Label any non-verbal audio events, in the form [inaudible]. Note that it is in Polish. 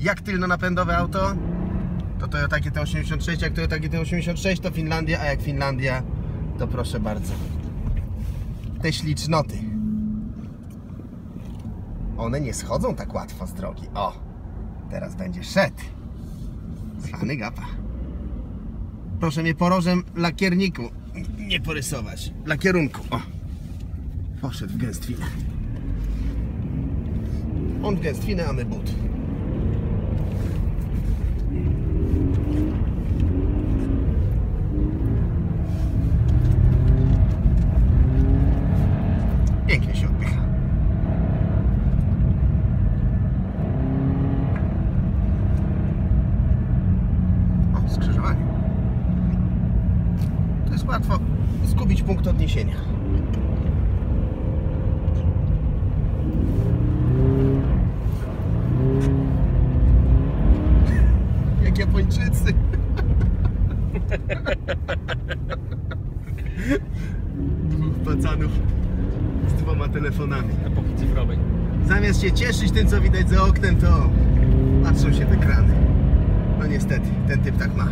Jak tylno-napędowe auto, to Toyota GT86, jak Toyota GT86 to Finlandia, a jak Finlandia, to proszę bardzo. Te ślicznoty. One nie schodzą tak łatwo z drogi. O, teraz będzie szedł. Zwany gapa. Proszę mnie porożem lakierniku nie porysować. Lakierunku. O. Poszedł w gęstwinę. On w gęstwinę, a my but. Pięknie się odpycha. O, skrzyżowanie. To jest łatwo zgubić punkt odniesienia. [laughs] Jak Japończycy. [laughs] Dwóch pacanów dwoma telefonami. Epoki cyfrowej. Zamiast się cieszyć tym, co widać za oknem, to patrzą się w ekrany. No niestety, ten typ tak ma.